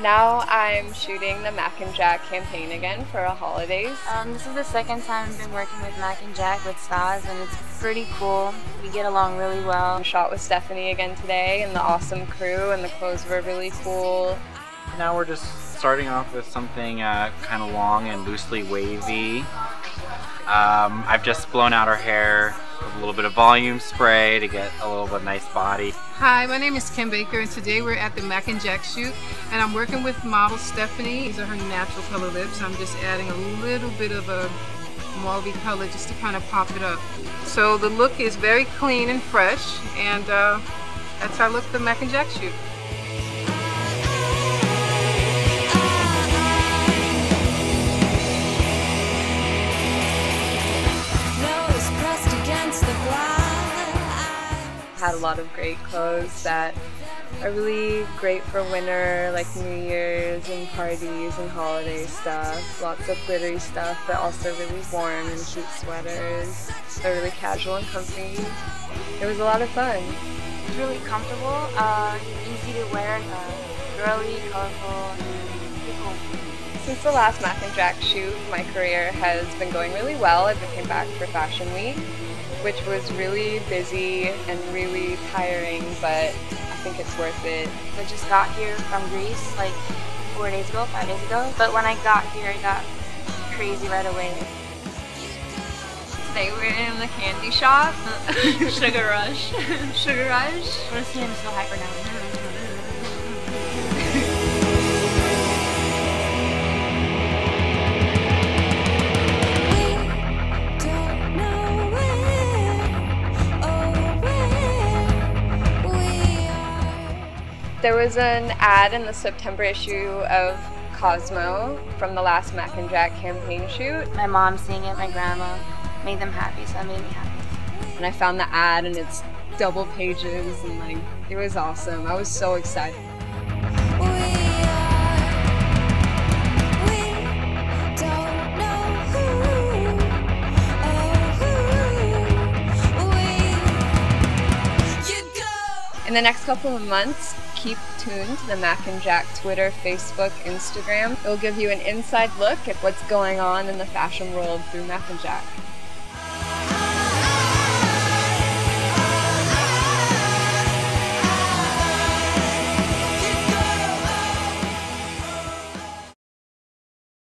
Now I'm shooting the Mac and Jac campaign again for a holidays. Um, this is the second time I've been working with Mac and Jac with Staz, and it's pretty cool. We get along really well. I shot with Stephanie again today and the awesome crew, and the clothes were really cool. Now we're just starting off with something uh, kind of long and loosely wavy. Um, I've just blown out her hair with a little bit of volume spray to get a little bit nice body. Hi, my name is Kim Baker and today we're at the Mac and Jac shoot and I'm working with model Stephanie. These are her natural color lips. I'm just adding a little bit of a mauve color just to kind of pop it up. So the look is very clean and fresh and uh, that's our look the Mac and Jac shoot. Had a lot of great clothes that are really great for winter, like New Year's and parties and holiday stuff. Lots of glittery stuff, but also really warm and cute sweaters. They're really casual and comfy. It was a lot of fun. It's really comfortable, uh, easy to wear, uh, girly, colorful, and cool. Since the last Mac and Jac shoot, my career has been going really well. I've came back for Fashion Week which was really busy and really tiring, but I think it's worth it. I just got here from Greece like four days ago, five days ago, but when I got here, I got crazy right away. Today we're in the candy shop. Sugar Rush. Sugar Rush. We're seeing so hyper now. There was an ad in the September issue of Cosmo from the last Mac and Jac campaign shoot. My mom seeing it, my grandma made them happy, so it made me happy. And I found the ad and it's double pages and like it was awesome. I was so excited. In the next couple of months, keep tuned to the Mac and Jac Twitter, Facebook, Instagram. It will give you an inside look at what's going on in the fashion world through Mac and Jac.